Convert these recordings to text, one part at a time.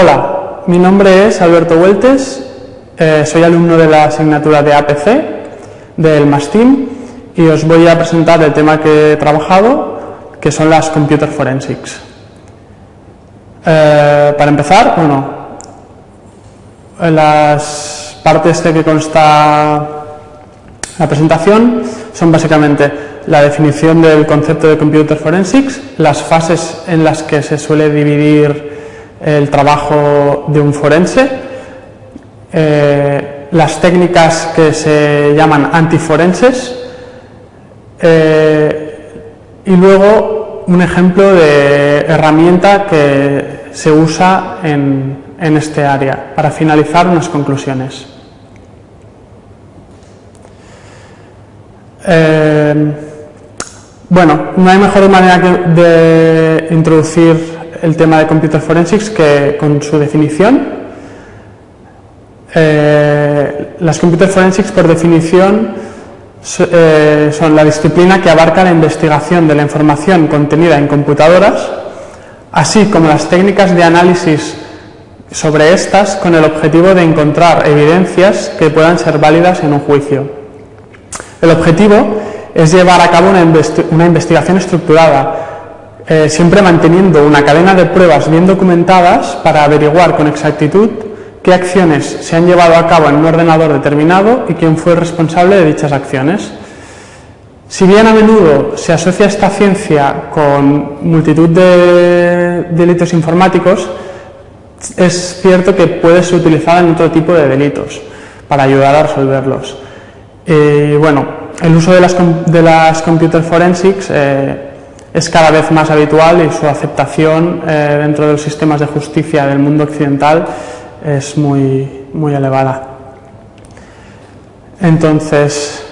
Hola, mi nombre es Alberto Hueltes, eh, soy alumno de la asignatura de APC del MASTIM y os voy a presentar el tema que he trabajado, que son las Computer Forensics. Eh, para empezar, bueno, las partes de que consta la presentación son básicamente la definición del concepto de Computer Forensics, las fases en las que se suele dividir el trabajo de un forense, eh, las técnicas que se llaman antiforenses eh, y luego un ejemplo de herramienta que se usa en, en este área para finalizar unas conclusiones. Eh, bueno, no hay mejor manera de introducir el tema de Computer Forensics que con su definición. Eh, las Computer Forensics, por definición, eh, son la disciplina que abarca la investigación de la información contenida en computadoras, así como las técnicas de análisis sobre estas con el objetivo de encontrar evidencias que puedan ser válidas en un juicio. El objetivo es llevar a cabo una, investigación estructurada, eh, siempre manteniendo una cadena de pruebas bien documentadas para averiguar con exactitud qué acciones se han llevado a cabo en un ordenador determinado y quién fue responsable de dichas acciones. Si bien a menudo se asocia esta ciencia con multitud de delitos informáticos, es cierto que puede ser utilizada en otro tipo de delitos para ayudar a resolverlos. Y bueno, el uso de las, de las computer forensics eh, es cada vez más habitual y su aceptación eh, dentro de los sistemas de justicia del mundo occidental es muy, muy elevada. Entonces,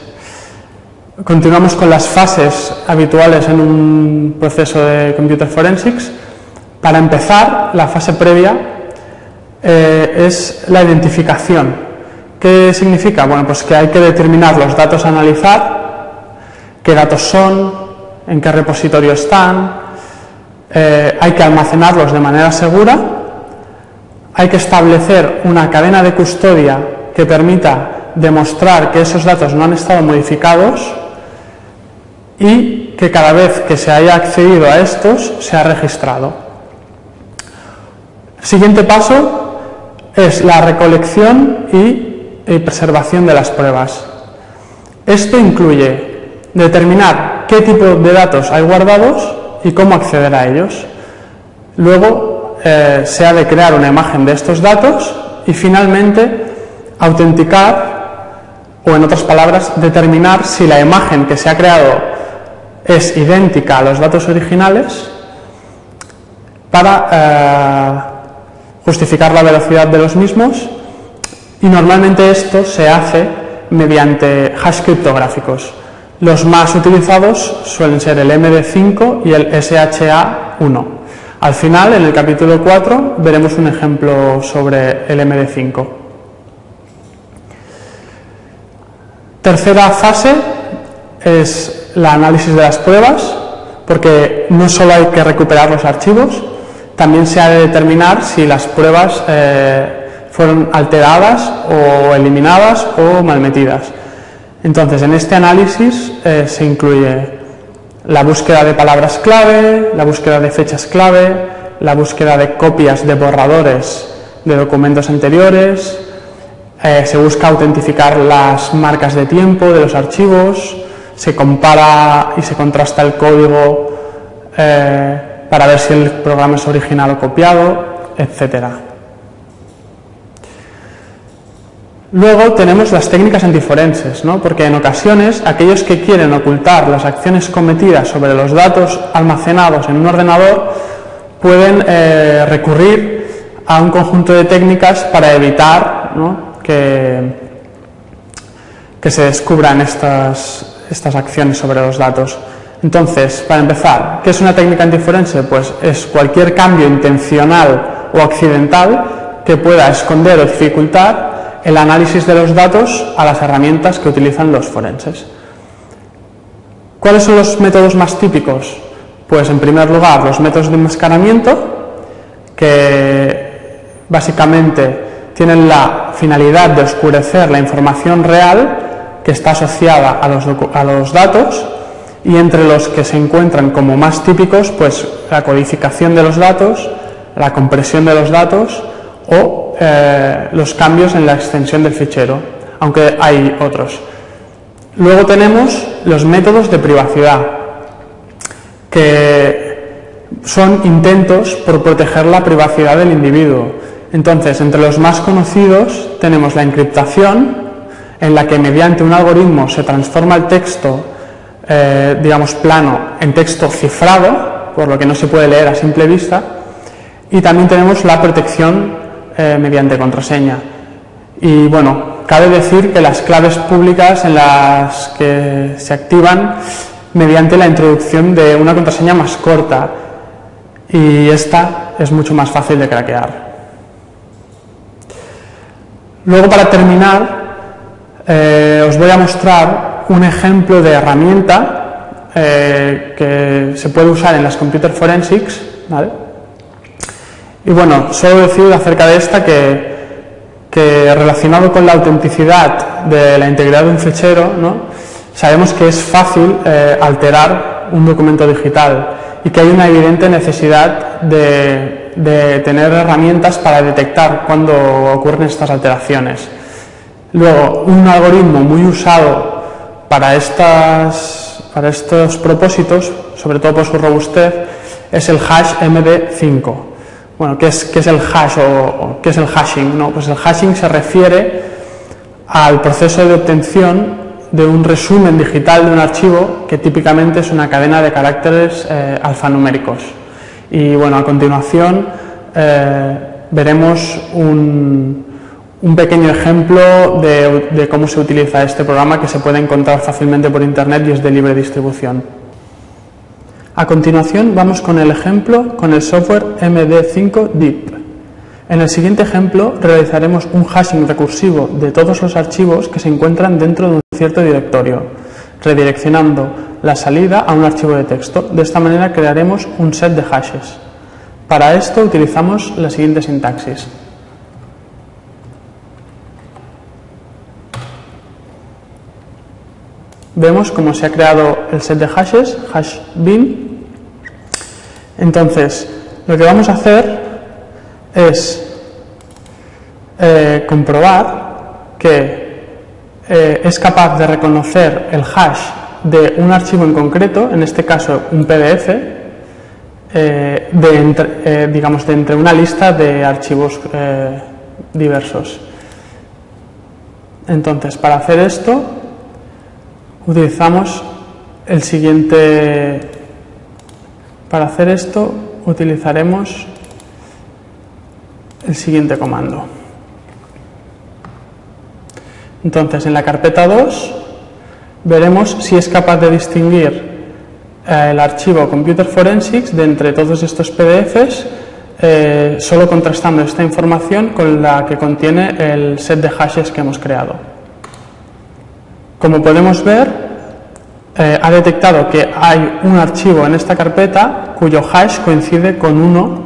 continuamos con las fases habituales en un proceso de computer forensics. Para empezar, la fase previa eh, es la identificación ¿Qué significa? Bueno, pues que hay que determinar los datos a analizar, qué datos son, en qué repositorio están, eh, hay que almacenarlos de manera segura, hay que establecer una cadena de custodia que permita demostrar que esos datos no han estado modificados y que cada vez que se haya accedido a estos se ha registrado. Siguiente paso es la recolección y preservación de las pruebas. Esto incluye determinar qué tipo de datos hay guardados y cómo acceder a ellos. Luego eh, se ha de crear una imagen de estos datos y finalmente autenticar o en otras palabras determinar si la imagen que se ha creado es idéntica a los datos originales para eh, justificar la velocidad de los mismos y normalmente esto se hace mediante hash criptográficos. Los más utilizados suelen ser el MD5 y el SHA-1. Al final, en el capítulo 4, veremos un ejemplo sobre el MD5. Tercera fase es el análisis de las pruebas, porque no solo hay que recuperar los archivos, también se ha de determinar si las pruebas eh, fueron alteradas o eliminadas o malmetidas. Entonces, en este análisis eh, se incluye la búsqueda de palabras clave, la búsqueda de fechas clave, la búsqueda de copias de borradores de documentos anteriores, eh, se busca autentificar las marcas de tiempo de los archivos, se compara y se contrasta el código eh, para ver si el programa es original o copiado, etcétera. Luego tenemos las técnicas antiforenses, ¿no? porque en ocasiones aquellos que quieren ocultar las acciones cometidas sobre los datos almacenados en un ordenador pueden eh, recurrir a un conjunto de técnicas para evitar que, que, se descubran estas, estas acciones sobre los datos. Entonces, para empezar, ¿qué es una técnica antiforense? Pues es cualquier cambio intencional o accidental que pueda esconder o dificultar el análisis de los datos a las herramientas que utilizan los forenses. ¿Cuáles son los métodos más típicos? Pues en primer lugar los métodos de enmascaramiento, que básicamente tienen la finalidad de oscurecer la información real que está asociada a los, a los datos y entre los que se encuentran como más típicos, pues la codificación de los datos, la compresión de los datos o eh, los cambios en la extensión del fichero, aunque hay otros. Luego tenemos los métodos de privacidad, que son intentos por proteger la privacidad del individuo. Entonces, entre los más conocidos tenemos la encriptación, en la que mediante un algoritmo se transforma el texto, eh, digamos, plano en texto cifrado, por lo que no se puede leer a simple vista, y también tenemos la protección eh, mediante contraseña. Y bueno, cabe decir que las claves públicas en las que se activan mediante la introducción de una contraseña más corta y esta es mucho más fácil de craquear. Luego para terminar eh, os voy a mostrar un ejemplo de herramienta eh, que se puede usar en las computer forensics, ¿vale? Y bueno, solo decir acerca de esta que, relacionado con la autenticidad de la integridad de un fichero, sabemos que es fácil eh, alterar un documento digital y que hay una evidente necesidad de, tener herramientas para detectar cuando ocurren estas alteraciones. Luego, un algoritmo muy usado para estos propósitos, sobre todo por su robustez, es el hash MD5. Bueno, ¿qué es, es el hash o, qué es el hashing? No, pues el hashing se refiere al proceso de obtención de un resumen digital de un archivo que típicamente es una cadena de caracteres eh, alfanuméricos. Y bueno, a continuación eh, veremos un, pequeño ejemplo de, de cómo se utiliza este programa que se puede encontrar fácilmente por Internet y es de libre distribución. A continuación vamos con el ejemplo con el software MD5 Deep. En el siguiente ejemplo realizaremos un hashing recursivo de todos los archivos que se encuentran dentro de un cierto directorio, redireccionando la salida a un archivo de texto. De esta manera crearemos un set de hashes. Para esto utilizamos la siguiente sintaxis. Vemos cómo se ha creado el set de hashes, hash bin, entonces, lo que vamos a hacer es eh, comprobar que eh, es capaz de reconocer el hash de un archivo en concreto, en este caso un PDF, eh, de digamos de entre una lista de archivos diversos. Entonces, para hacer esto, utilizamos el siguiente para hacer esto utilizaremos el siguiente comando. Entonces, en la carpeta 2 veremos si es capaz de distinguir eh, el archivo Computer Forensics de entre todos estos PDFs, eh, solo contrastando esta información con la que contiene el set de hashes que hemos creado. Como podemos ver, eh, ha detectado que hay un archivo en esta carpeta cuyo hash coincide con uno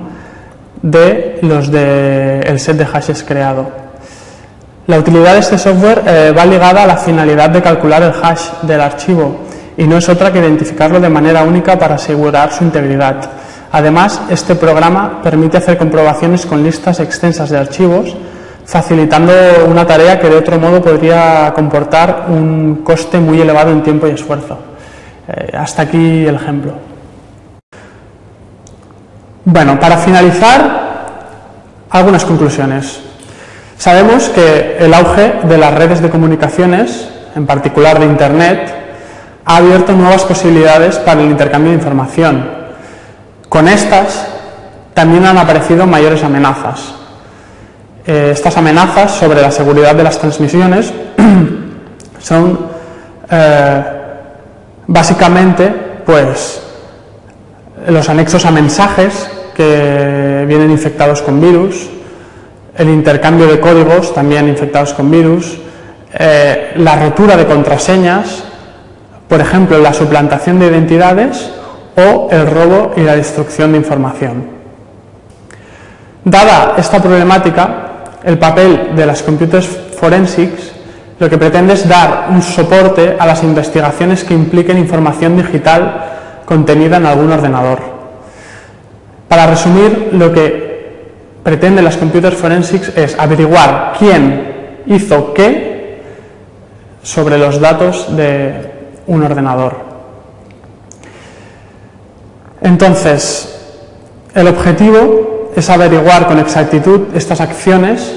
de los del set de hashes creado. La utilidad de este software eh, va ligada a la finalidad de calcular el hash del archivo y no es otra que identificarlo de manera única para asegurar su integridad. Además, este programa permite hacer comprobaciones con listas extensas de archivos, facilitando una tarea que de otro modo podría comportar un coste muy elevado en tiempo y esfuerzo. Eh, hasta aquí el ejemplo. Bueno, para finalizar, algunas conclusiones. Sabemos que el auge de las redes de comunicaciones, en particular de Internet, ha abierto nuevas posibilidades para el intercambio de información. Con estas también han aparecido mayores amenazas. Eh, estas amenazas sobre la seguridad de las transmisiones son eh, básicamente pues los anexos a mensajes que vienen infectados con virus, el intercambio de códigos también infectados con virus, eh, la rotura de contraseñas, por ejemplo, la suplantación de identidades o el robo y la destrucción de información. Dada esta problemática, el papel de las computers forensics lo que pretende es dar un soporte a las investigaciones que impliquen información digital contenida en algún ordenador. Para resumir, lo que pretenden las computers forensics es averiguar quién hizo qué sobre los datos de un ordenador. Entonces, el objetivo es averiguar con exactitud estas acciones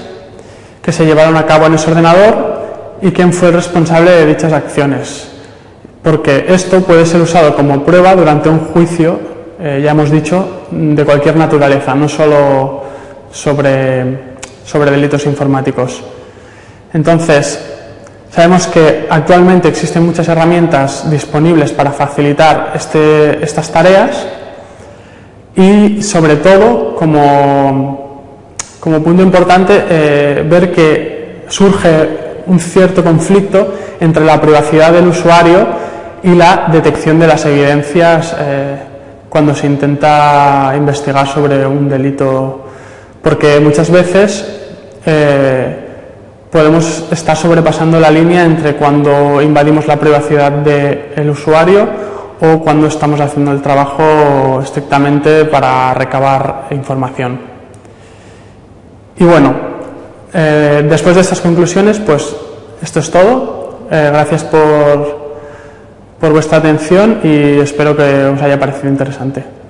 que se llevaron a cabo en ese ordenador y quién fue el responsable de dichas acciones. Porque esto puede ser usado como prueba durante un juicio, eh, ya hemos dicho, de cualquier naturaleza, no solo sobre, sobre delitos informáticos. Entonces, sabemos que actualmente existen muchas herramientas disponibles para facilitar este, estas tareas y, sobre todo, como, como punto importante, eh, ver que surge un cierto conflicto entre la privacidad del usuario y la detección de las evidencias eh, cuando se intenta investigar sobre un delito, porque muchas veces eh, podemos estar sobrepasando la línea entre cuando invadimos la privacidad del usuario o cuando estamos haciendo el trabajo estrictamente para recabar información. Y bueno, eh, después de estas conclusiones, pues esto es todo. Eh, gracias por, por vuestra atención y espero que os haya parecido interesante.